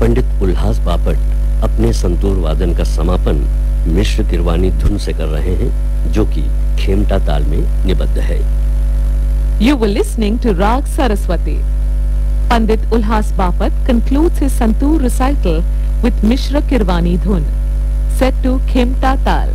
पंडित उल्लास बापट अपने संतूर वादन का समापन मिश्र किरवानी धुन से कर रहे हैं, जो कि खेमटा ताल में निबद्ध है। You we're listening to raag Saraswati Pandit Ulhas Bapat conclude his santoor recital with Mishra Kirwani dhun set to Khemta tal